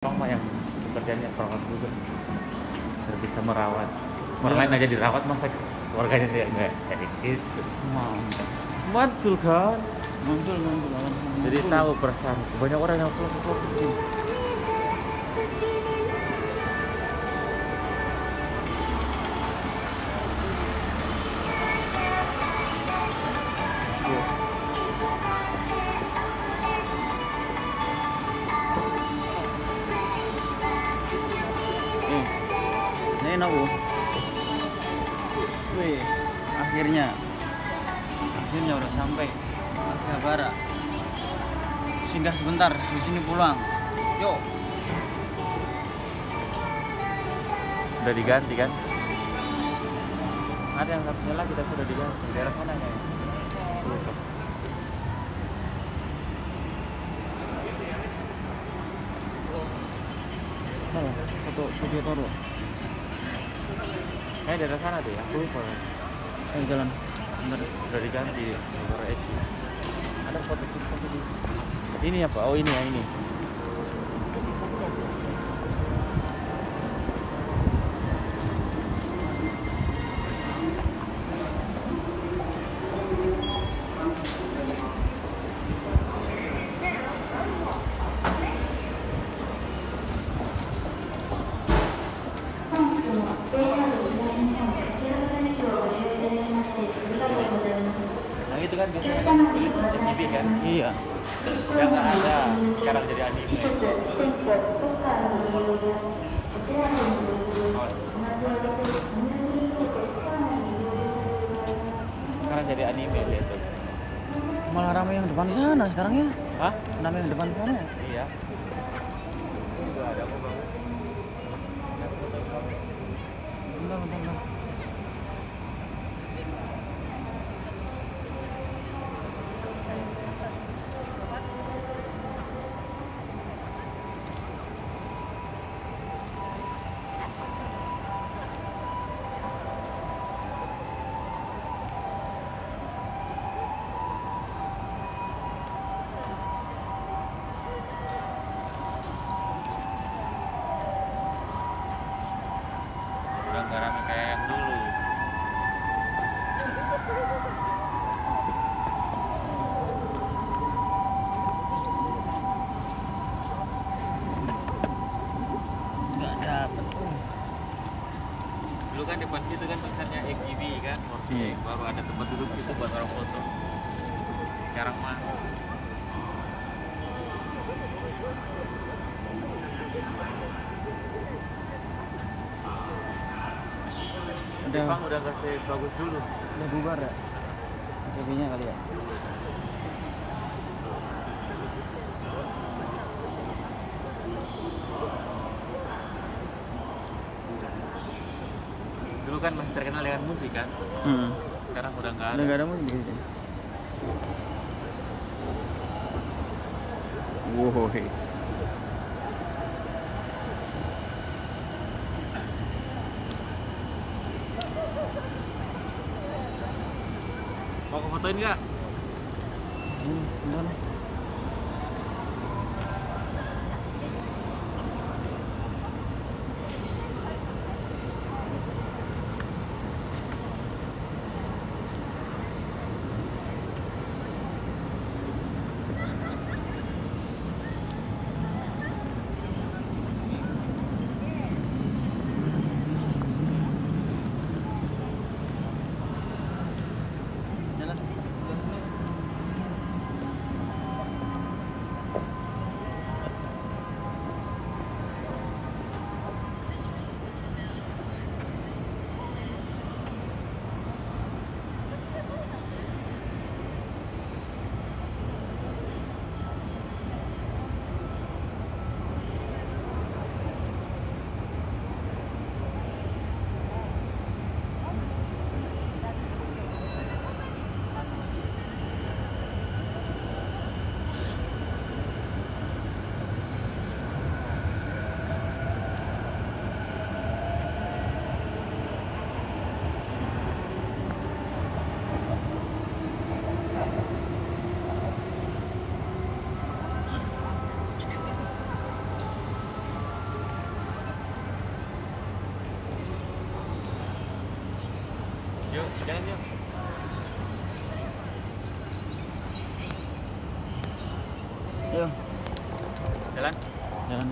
mah yang pekerjaannya perawat juga. Biar bisa merawat. Orang lain aja dirawat masa keluarganya dia enggak kayak gitu. Mantap. mantul kan Mantul, mantul. jadi tahu perasaan. Banyak orang yang keluar keluar kecil ini enak bu. Wih, akhirnya, akhirnya udah sampai Akihabara. Singgah sebentar, di sini pulang. Yuk. udah diganti kan ada yang satunya lagi tapi udah diganti di daerah mana ya Lupa. Salah, foto video toro. Kayak daerah sana deh aku lupa Eh, jalan. Bentar. udah diganti Bogor Eki ada foto foto di ini apa oh ini ya ini nah itu kan biasanya kan FTV kan Iya. yang nggak ada sekarang jadi anime sekarang jadi anime lihat tuh Malah ramai yang depan sana sekarang ya. hah Ramai yang depan sana ya. iya Ini juga ada kok bang Bentar, bentar, bentar. udah nggak rame kayak yang dulu Nggak dapet. Oh. dulu kan depan situ kan tulisannya FGB kan Iya. baru ada tempat duduk situ buat orang foto sekarang mah Udah, Jepang udah nggak bagus dulu udah bubar ya. TV-nya kali ya. dulu kan masih terkenal dengan musik kan Hmm. sekarang udah nggak Udah ada nggak ada musik sini. Wow. mau ke fotoin nggak bentar. Jalan. Jalan yuk. Ayo, Jalan. jalan.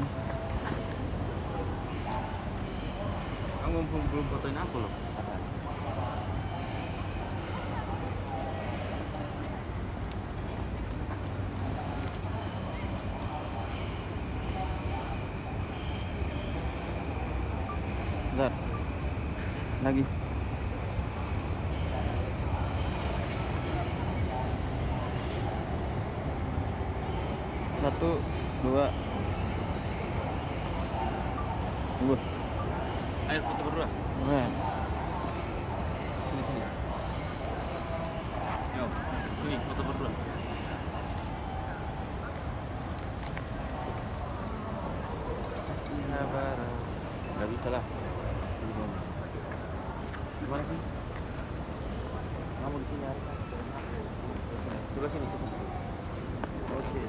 Belum belum fotoin aku loh. Bentar. Lagi. Satu, dua, dua. Ayo foto berdua. Sini sini. Yo, sini foto berdua. Gak bisa lah. Gimana sih? Kamu di sini hari Sebelah sini, sebelah sini. Oke.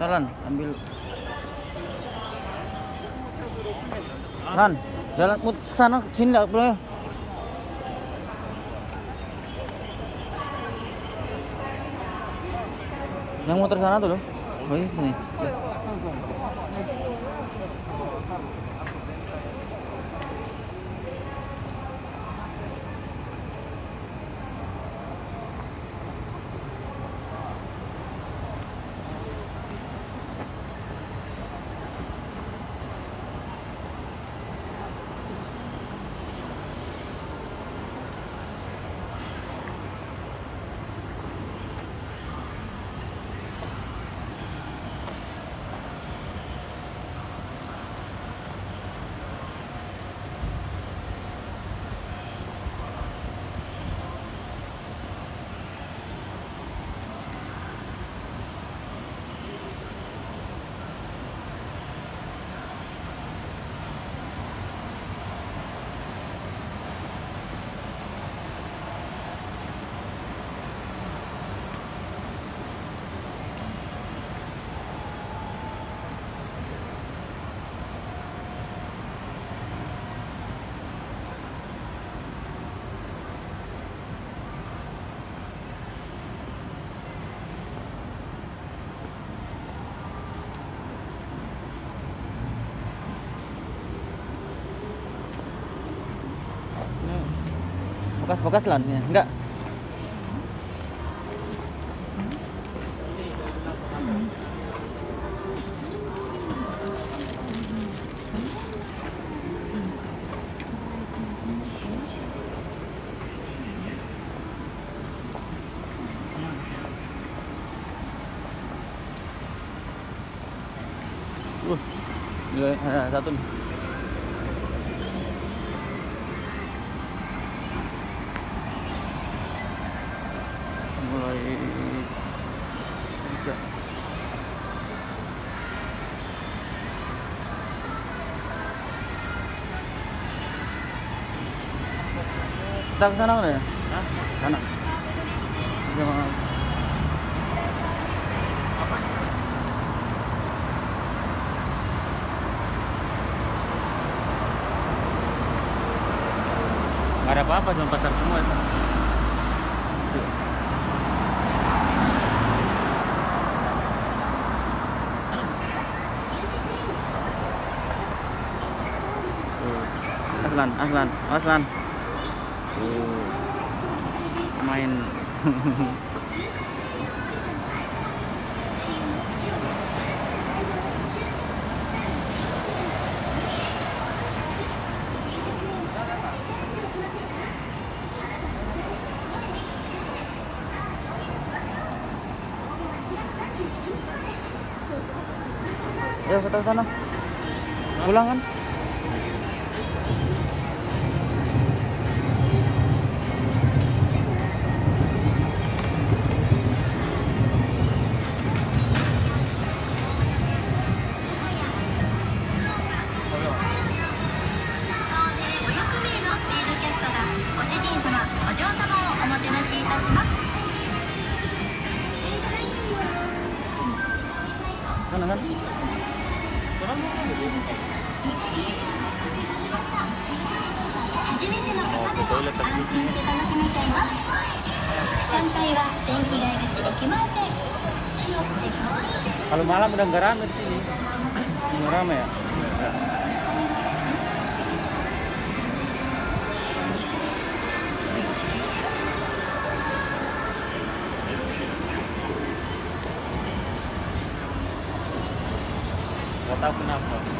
Jalan, ambil. Lan, jalan mut sana sini enggak boleh. Yang muter sana tuh loh. Oh iya sini. Bekas-bekas lan ya. Enggak. Uh, ada satu nih. Kita ke sana nggak ya? Hah? Sana. Sama Gak ada apa-apa, cuma pasar semua. Tuh. Aslan, Aslan, Aslan. Tuh. Main. Ayo kita ke sana. Pulang kan? な。かドラムロールでいい。あのマラムランがラーメンって言うのラーメ。Tahu kenapa.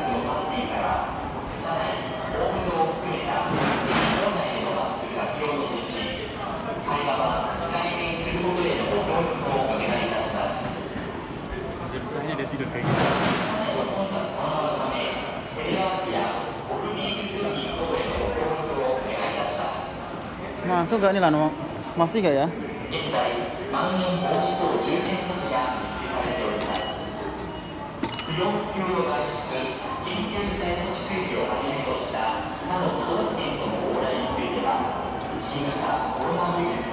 Masuk gak nih Lano? Masih gak ya? 現在